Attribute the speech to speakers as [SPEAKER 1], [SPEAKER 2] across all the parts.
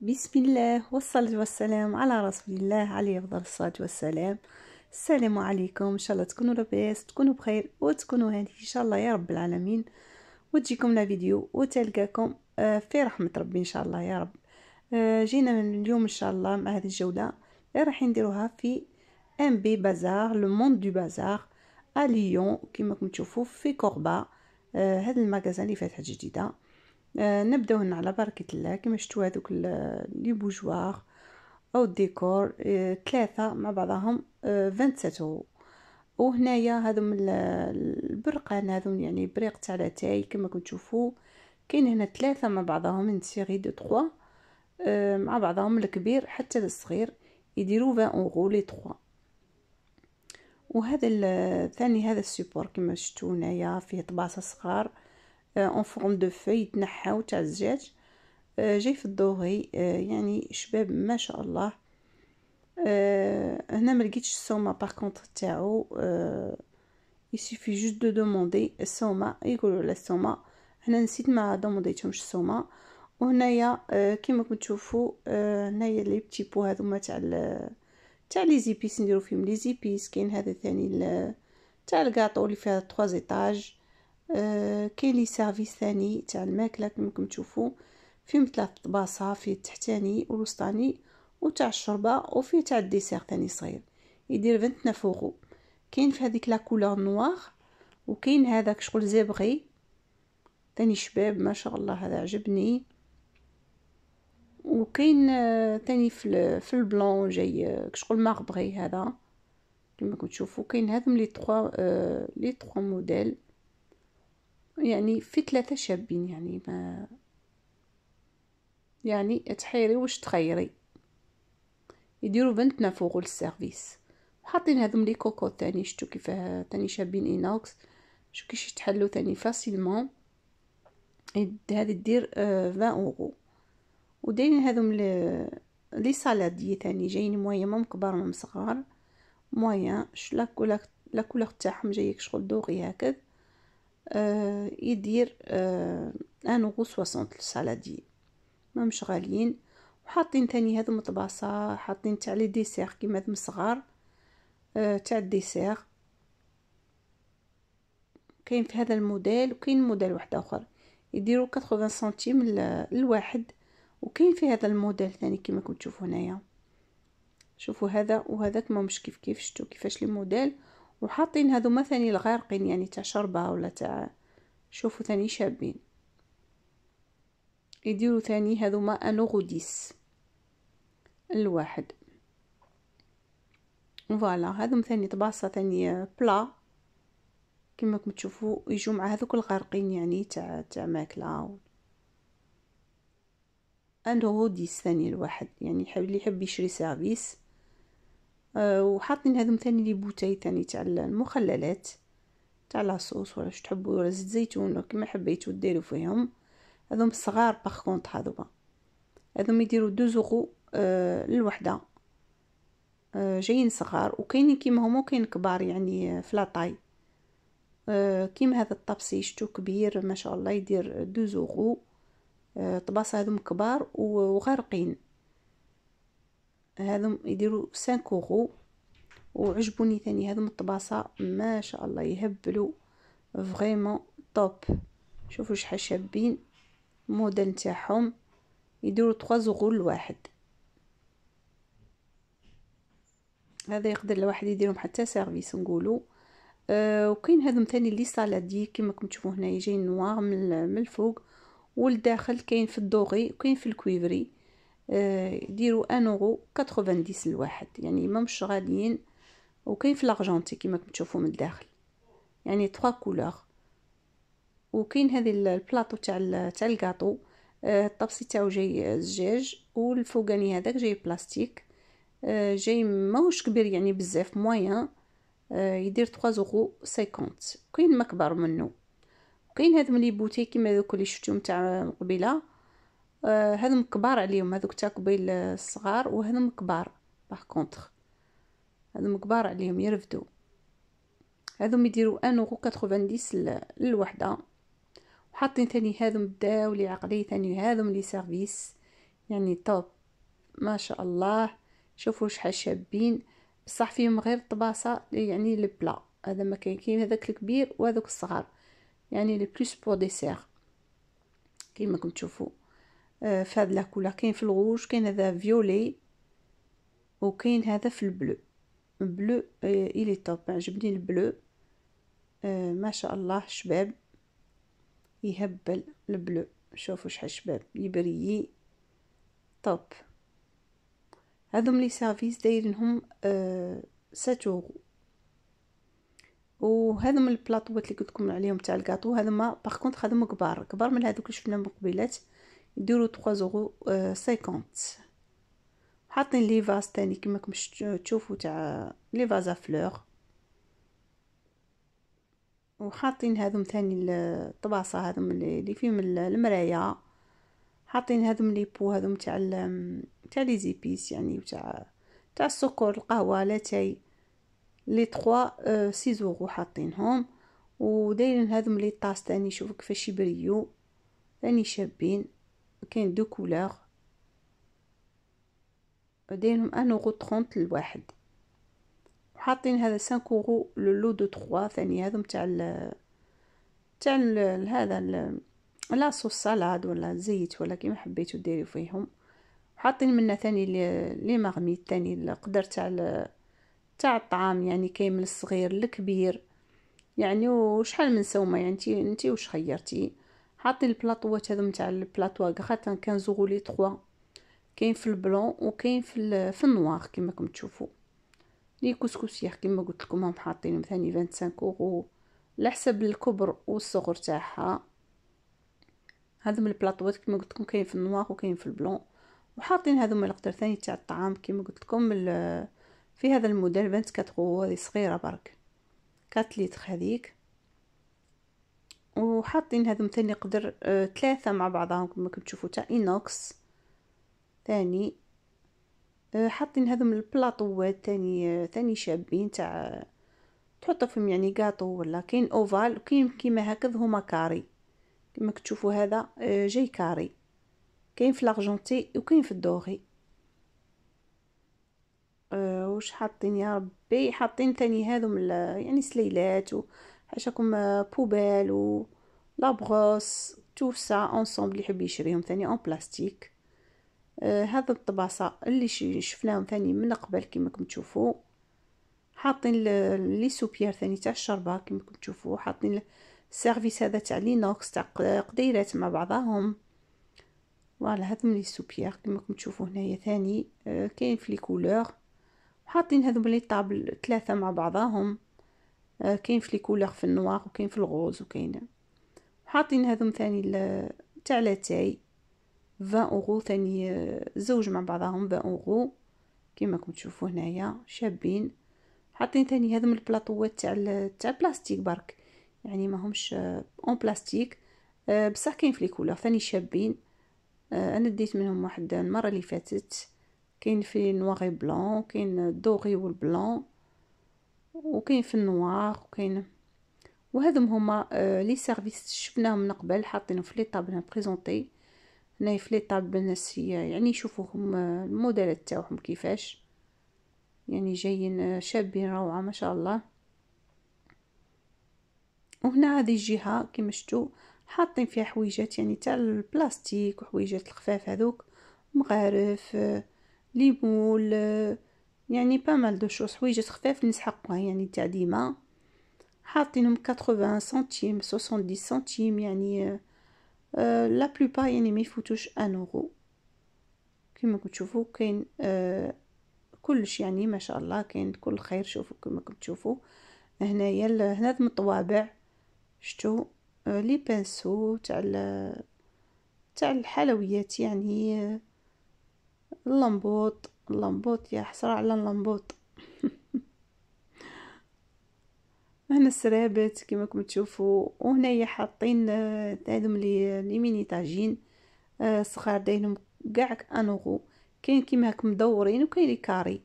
[SPEAKER 1] بسم الله والصلاة والسلام على رسول الله عليه أفضل الصلاة والسلام. السلام عليكم. إن شاء الله تكونوا لاباس تكونوا بخير وتكونوا هانيين. إن شاء الله يا رب العالمين. وتجيكم la vidéo وتلقاكم آه، في رحمة ربي إن شاء الله يا رب. آه، جينا اليوم إن شاء الله مع هذه الجولة. راح نديروها في أم بي بازار le monde du bazar à ليون كما راكم تشوفوا في كورباس. آه، هذا ال magasin اللي فاتحة جديدة. آه نبداو هنا على بركة الله. كما شفتوا هذوك les bougeoirs أو الديكور آه ثلاثة مع بعضهم آه 27 أورو. وهنايا هذو من البرقان هذو يعني بريق تاع لاتاي كما كنتو تشوفوا كاين هنا ثلاثة مع بعضهم من série de trois آه مع بعضهم الكبير حتى الصغير يديروا 20 أورو les trois وهذا الثاني هذا ال support كما شفتوا هنايا فيه طباسة صغار. en forme de feuille يتنحاو تاع الزجاج آه، جاي في ال doré آه، يعني شباب ما شاء الله. آه، هنا ما لقيتش السومة par contre تاعو. il suffit juste de demander السومه يقولوا على السومه هنا نسيت ما demandé تهمش السومه وهنايا كيما راكم تشوفوا هنايا les petits pots هذوما تاع تاع les épices نديرو فيهم les épices. كاين هذا ثاني تاع الكاطو اللي فيها 3 étages آه كاين les services ثاني تاع الماكلة راكم تشوفوا. فيهم ثلاث طباسه فيه التحتاني والوسطاني وتاع الشوربة وفيه تاع ال dessert ثاني صغير. يدير 29 اورو كاين في هذيك la couleur noire وكاين هذاك شغل zébré. ثاني شباب ما شاء الله هذا عجبني. وكاين ثاني في في ال blanc جاي شغل marbré هذا. كما راكم تشوفوا كاين هذم لي 3 لي 3 موديل يعني في ثلاثة شابين يعني ما يعني تحيري واش تخيري؟ يديروا بنتنا فوق السيرفيس. وحاطين هذوم لي كوكو تاني شتو كيفاه تاني شابين اينوكس شو كيش يتحلو تاني فاسيلمون؟ هذه دير آه 20 اورو ودايرين هذوم les saladiers تاني جايين مويا même كبار مام صغار. moyens couleur la couleur تاعهم جايك شغل doré هكذا. يدير آه un euro soixante ال saladier مش غاليين. وحاطين تاني هذو مطباسة حاطين تاع les desserts كيما هذو صغار آه تاع ال dessert كاين في هذا الموديل وكاين موديل واحد آخر. يديروا 80 سنتيم الواحد وكاين في هذا الموديل ثاني كيما كنتو تشوفوا هنايا. شوفوا هذا وهذاك ما مش كيف كيف شتو كيفاش les modèles. وحاطين هذوم ثاني الغارقين يعني تاع شربة ولا تاع شوفوا ثاني شابين. يديروا ثاني هذوما un euro dix الواحد. voilà هذوم ثاني طباسة ثاني بلا. كما راكم تشوفوا يجوا مع هذوك الغارقين يعني تاع تاع ماكلة. un euro dix ثاني الواحد يعني اللي يحب يشري service. وحاطين هذوم ثاني les bouteilles ثاني تاع المخللات تاع la sauce ولا تحبوا ولا زيت زيتون كما حبيتو ديروا فيهم. هذوم صغار par contre هذوما هذوم يديروا deux euros آه الوحده آه جايين صغار وكاينين كيما هما وكاين كبار يعني في la taille آه كيما هذا الطبسي شتو كبير ما شاء الله يدير deux euros آه طباسة هذوم كبار وغارقين. هذم يديروا 5 اورو وعجبوني ثاني هذم الطباسة. ما شاء الله يهبلوا vraiment top. شوفوا شحال شابين موديل نتاعهم. يديروا 3 اورو الواحد. هذا يقدر الواحد يديرهم حتى service نقولوا أه وكاين هذم ثاني les saladiers كما راكم تشوفوا هنا جايين noir من الفوق. والداخل كاين في ال doré وكاين في ال cuivré. يديروا un euro 90 الواحد يعني ما مش غاليين وكاين في l'argenté كيما تشوفوا من الداخل. يعني 3 couleurs. وكاين هذه البلاطو تاع تاع الكاطو. الطبسي تاعو جاي زجاج والفوقاني هذاك جاي بلاستيك. جاي ماهوش كبير يعني بزاف moyen يدير 3 اورو 50 كاين مكبر منه كاين هاد من les petits كيما دوك اللي شفتهم تاع قبيلة. آه هذم كبار عليهم هذوك تاع قبيل الصغار وهذم كبار par contre هذم كبار عليهم يرفدوا هذم يديروا un euro quatre-vingt-dix للوحدة. وحاطين ثاني هذم بداو لي عقلي ثاني هذم les services. يعني top ما شاء الله. شوفوا شحال شابين. بصح فيهم غير الطباسه يعني البلا هذا ما كاين كاين هذاك الكبير وهذوك الصغار. يعني les bols pour dessert كيما راكم تشوفوا آه في هاد la couleur كاين في الغوج كاين هذا violet وكاين هذا في ال bleu. bleu آه il est top عجبني ال bleu. آه ما شاء الله شباب. يهبل ال bleu. شوفوا شحال شباب. ي briller. top. هذوم les services دايرينهم آه sept euros وهذوم البلاطوات اللي قلت لكم عليهم تاع الكاطو. هذوما par contre هذوما كبار كبار من هذوك اللي شفنا من قبيلات. يديروا 3 زورو آه 50 حاطين les vases تاني كما راكم تشوفوا تاع les vases fleurs. وحاطين هذوم ثاني الطباصه هذوم اللي فيهم المرايه حاطين هذوم les pots هذوم تاع تاع les épices يعني تاع تاع السكر القهوة لاتاي les 3 6 زورو حاطينهم. ودايرين هذوم les tasses تاني شوفوا كيفاش يبريو. ثاني شابين. كاين deux couleurs. دايرهم un euro trente للواحد وحاطين هذا cinq euros le le deux trois ثاني هذوم تاع ال تاع هذا la sauce salade ولا زيت ولا كيما حبيتو ديريو فيهم. حاطين منا ثاني les marmites ثاني القدر تاع تاع الطعام يعني كاين من الصغير للكبير يعني وشحال من سومه يعني؟ انتي انتي واش خيرتي؟ حاطين البلاطوات هذو تاع البلاطوا خاطر كان زغولي 3 كاين في ال blanc وكاين في في ال noir كما راكم تشوفوا. les couscoussiers كما قلت لكم هم حاطينهم ثاني 25 أورو. على حسب الكبر والصغر تاعها. هذو من البلاطوات كما قلت لكم كاين في ال noir وكاين في ال blanc. وحاطين هذو من القدر ثاني تاع الطعام كما قلت لكم في هذا الموديل 24 أورو هذه صغيرة برك. 4 لتر هذيك. وحاطين هذوم ثاني قدر آه ثلاثة مع بعضهم كما كتشوفوا تاع inox ثاني آه حاطين هذوم البلاطوات ثاني آه ثاني شابين تاع تحطوا فيهم يعني كاطو ولا كاين ovale وكاين كيما هكذا هما carré. كما كتشوفوا هذا آه جاي carré. كاين في l'argenté وكاين في ال doré. أه واش حاطين يا ربي؟ حاطين ثاني هذوم يعني سليلات وحاشاكم poubelle و la brosse tout ça ensemble يحب يشريهم ثاني en plastique أه هذا الطباسة اللي شفناهم ثاني من قبل كما راكم تشوفوا. حاطين les soupières ثاني تاع الشربة كما راكم تشوفوا. حاطين ال service هذا تاع l'inox تاع قديرات مع بعضهم. voilà هذوم les soupières كما راكم تشوفوا هنايا ثاني. أه كاين في les couleurs حاطين هذوم les tables ثلاثة مع بعضهم. كاين في les couleurs في ال noir وكاين في ال rose وكاين. حاطين هذوم ثاني تاع لاتاي 20 أورو ثاني آه، زوج مع بعضهم 20 أورو. كيما راكم تشوفوا هنايا شابين. حاطين ثاني هذوم البلاطوات تاع تاع البلاستيك برك. يعني ما همش en آه، بلاستيك بصح كاين في les couleurs ثاني شابين. أه أنا ديت منهم واحد المرة اللي فاتت. كاين في noir et blanc كاين ال doré وال blanc. وكاين في ال noir وكاين. وهذم هما آه les services شفناهم من قبل حاطينهم في les tables présentés هنايا في les tables الناس يعني يشوفوهم آه الموديلات تاعهم كيفاش. يعني جايين آه شابين روعة ما شاء الله. وهنا هذه الجهة كما شفتوا حاطين فيها حويجات يعني تاع البلاستيك وحويجات الخفاف هذوك. مغارف les moules يعني pas mal de choses. حويجات خفاف نسحقوها يعني تاع ديما. حاطينهم 80 centimes 70 centimes يعني آه la plupart يعني ما يفوتوش un euro كما كتشوفوا كاين آه كلش يعني ما شاء الله كاين كل خير شوفوا كما كتشوفوا هنايا هنا من الطوابع. شتو آه les pinceaux تاع تاع الحلويات يعني اللمبوط. اللمبوط يا حسرة على اللمبوط هنا السرابت كما راكم تشوفوا وهنايا حاطين آه، هذوم les les mini tajines آه، صغار دايرينهم كاع un euro كاين كيما هاك مدورين وكاين les carrés.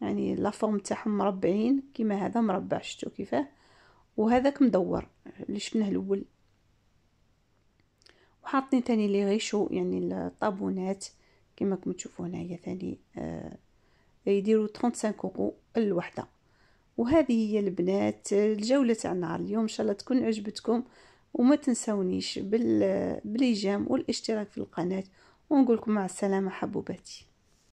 [SPEAKER 1] يعني la forme تاعهم مربعين كيما هذا مربع شتو كيفاه؟ وهذاك مدور اللي شفناه الأول. وحاطين تاني لي غيشو يعني الطابونات. كما راكم تشوفوا هنايا ثاني آه يديروا 35 اورو الوحده وهذه هي البنات الجولة تاع نهار اليوم إن شاء الله تكون عجبتكم. وما تنسونيش بالايجام والاشتراك في القناة. ونقول لكم مع السلامة حبوباتي.